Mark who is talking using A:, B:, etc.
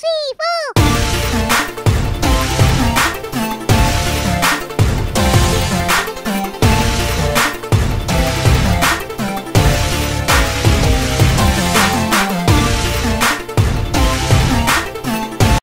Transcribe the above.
A: 是一。